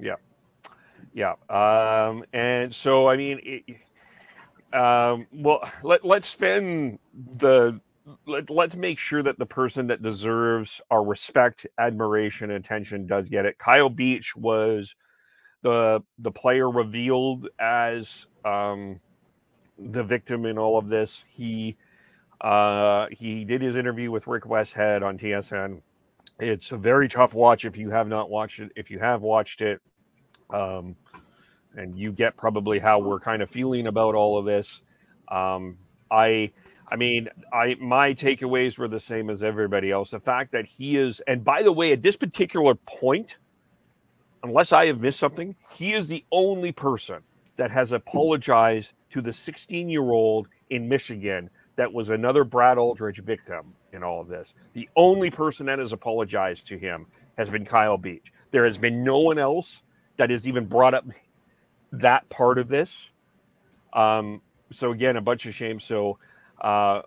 Yeah. Yeah. Um, and so, I mean, it, um, well, let, let's spend the, let, let's make sure that the person that deserves our respect, admiration, attention does get it. Kyle Beach was the, the player revealed as, um, the victim in all of this. He, uh, he did his interview with Rick Westhead on TSN. It's a very tough watch if you have not watched it. If you have watched it, um, and you get probably how we're kind of feeling about all of this. Um, I, I mean, I my takeaways were the same as everybody else. The fact that he is, and by the way, at this particular point, unless I have missed something, he is the only person that has apologized to the 16 year old in Michigan that was another Brad Aldrich victim in all of this. The only person that has apologized to him has been Kyle Beach. There has been no one else that has even brought up that part of this. Um, so again, a bunch of shame. So, uh,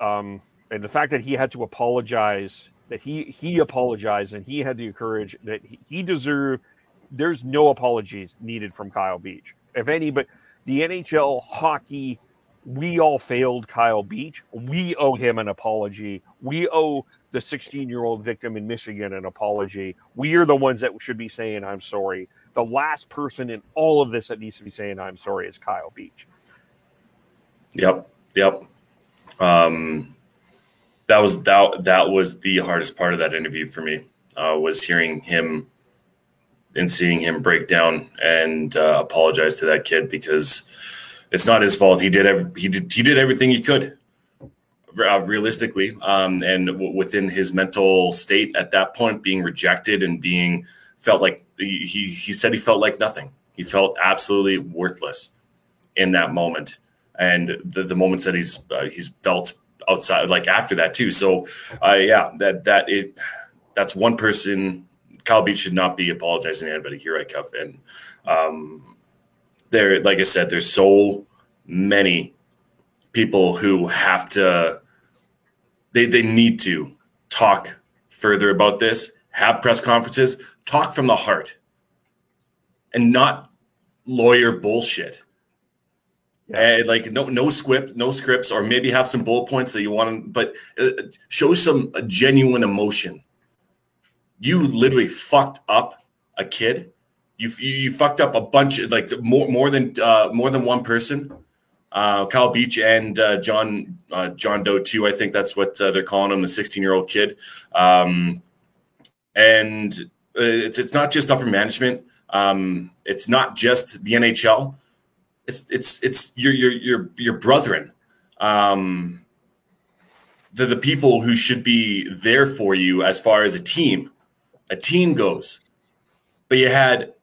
um, and the fact that he had to apologize, that he he apologized and he had the courage that he, he deserved. There's no apologies needed from Kyle Beach. If any, but the NHL hockey, we all failed Kyle Beach. We owe him an apology. We owe the 16 year old victim in Michigan an apology. We are the ones that should be saying, I'm sorry the last person in all of this that needs to be saying I'm sorry is Kyle Beach. Yep. Yep. Um, that was that that was the hardest part of that interview for me uh, was hearing him and seeing him break down and uh, apologize to that kid because it's not his fault. He did he did he did everything he could uh, realistically um, and w- within his mental state at that point being rejected and being felt like he, he, he said he felt like nothing. He felt absolutely worthless in that moment, and the, the moments that he's uh, he's felt outside, like after that too. So, uh, yeah, that that it that's one person. Kyle Beach should not be apologizing to anybody here at Cuff, and um, there, like I said, there's so many people who have to they they need to talk further about this, have press conferences, talk from the heart and not lawyer bullshit. Yeah. And like no no script, no scripts, or maybe have some bullet points that you want to, but uh, show some genuine emotion. You literally fucked up a kid. You, you, fucked up a bunch of like more more than uh, more than one person. Uh, Kyle Beach and uh, John uh, John Doe too. I think that's what uh, they're calling him, the 16 year old kid. Um, and uh, it's it's not just upper management. Um, it's not just the NHL. It's it's it's your your your your brethren. Um, the the people who should be there for you as far as a team, a team goes. But you had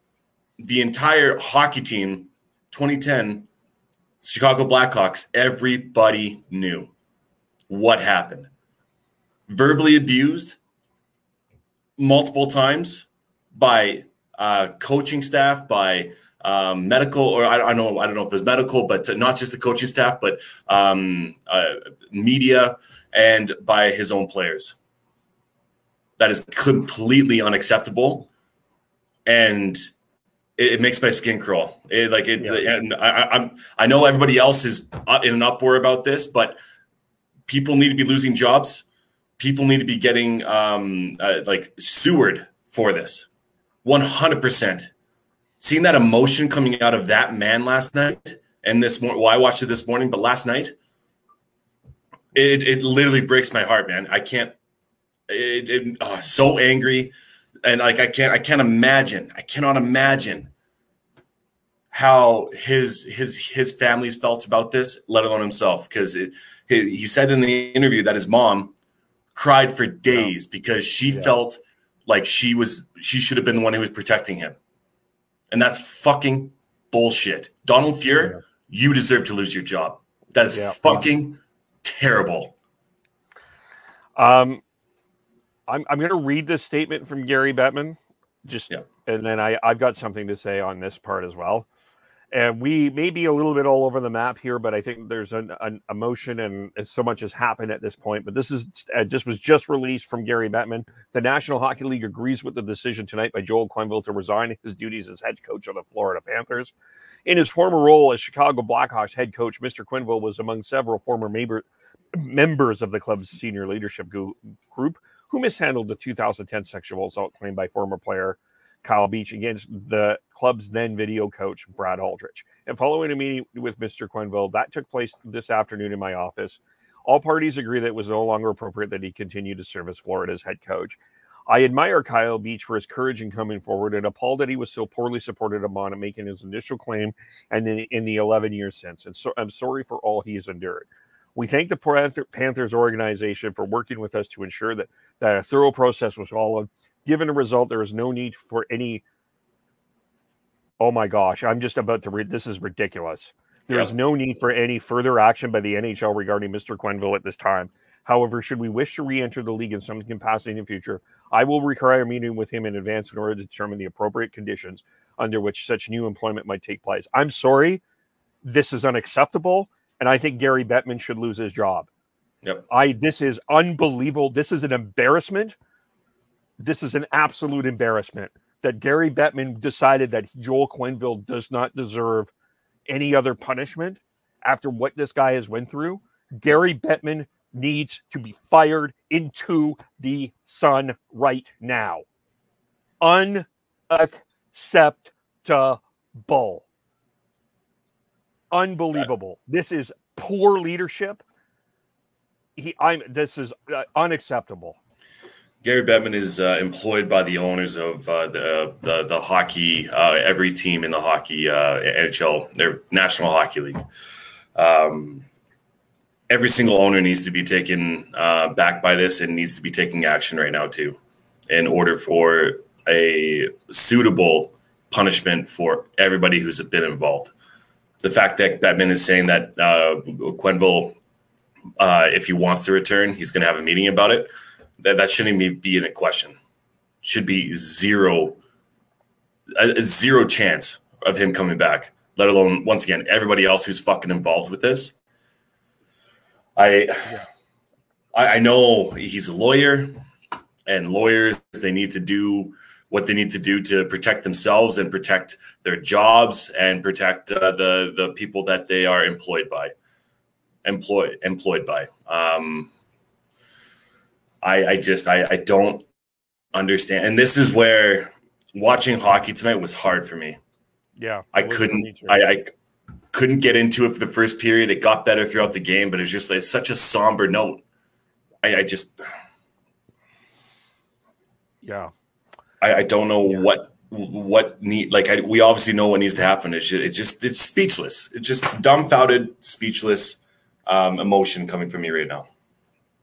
the entire hockey team, 2010, Chicago Blackhawks. Everybody knew what happened. Verbally abused multiple times by uh, coaching staff, by um, medical, or I, I, don't know, I don't know if it's medical, but not just the coaching staff, but um, uh, media and by his own players. That is completely unacceptable, and it, it makes my skin crawl. It, like it, yeah. and I, I'm I know everybody else is in an uproar about this, but people need to be losing jobs. People need to be getting um, uh, like sewered for this. 100%. Seeing that emotion coming out of that man last night and this morning, well, I watched it this morning, but last night, it, it literally breaks my heart, man. I can't, it, it oh, so angry. And like, I can't, I can't imagine, I cannot imagine how his, his, his family's felt about this, let alone himself. Cause he, he said in the interview that his mom cried for days because she yeah. felt like she was she should have been the one who was protecting him. And that's fucking bullshit. Donald Fehr, yeah. you deserve to lose your job. That is yeah. fucking terrible. Um I'm I'm gonna read this statement from Gary Bettman. Just yeah. and then I, I've got something to say on this part as well. and we may be a little bit all over the map here, but I think there's an, an emotion and so much has happened at this point. But this is uh, just was just released from Gary Bettman. The National Hockey League agrees with the decision tonight by Joel Quenneville to resign his duties as head coach of the Florida Panthers. In his former role as Chicago Blackhawks head coach, Mr. Quenneville was among several former member, members of the club's senior leadership group who mishandled the 2010 sexual assault claim by former player Kyle Beach against the club's then video coach, Brad Aldrich. And following a meeting with Mr. Quenneville, that took place this afternoon in my office. All parties agree that it was no longer appropriate that he continue to serve as Florida's head coach. I admire Kyle Beach for his courage in coming forward and appalled that he was so poorly supported upon making his initial claim and in, in the 11 years since. And so I'm sorry for all he has endured. We thank the Panthers organization for working with us to ensure that, that a thorough process was followed given the result, there is no need for any. Oh my gosh, I'm just about to read. This is ridiculous. There is no need for any further action by the NHL regarding Mr. Quenneville at this time. However, should we wish to re-enter the league in some capacity in the future, I will require a meeting with him in advance in order to determine the appropriate conditions under which such new employment might take place. I'm sorry, this is unacceptable, and I think Gary Bettman should lose his job. Yep. I this is unbelievable. This is an embarrassment this is an absolute embarrassment that Gary Bettman decided that Joel Quenneville does not deserve any other punishment after what this guy has went through. Gary Bettman needs to be fired into the sun right now. Unacceptable. Unbelievable. This is poor leadership. He, I'm. This is uh, unacceptable. Gary Bettman is uh, employed by the owners of uh, the, the, the hockey, uh, every team in the hockey uh, NHL, their National Hockey League. Um, every single owner needs to be taken uh, back by this and needs to be taking action right now too, in order for a suitable punishment for everybody who's been involved. The fact that Bettman is saying that uh, Quenneville, if he wants to return, he's going to have a meeting about it that, that shouldn't be in a question. Should be zero, a, a zero chance of him coming back. Let alone once again everybody else who's fucking involved with this. I, yeah. I, I know he's a lawyer, and lawyers they need to do what they need to do to protect themselves and protect their jobs and protect uh, the the people that they are employed by employed employed by um, I, I just I, I don't understand. And this is where watching hockey tonight was hard for me. Yeah, I couldn't. I, I couldn't get into it for the first period. It got better throughout the game, but it's just like such a somber note. I, I just, yeah, I, I don't know yeah. what what need like I, we obviously know what needs to happen. It's just, it's just it's speechless. It's just dumbfounded, speechless um, emotion coming from me right now.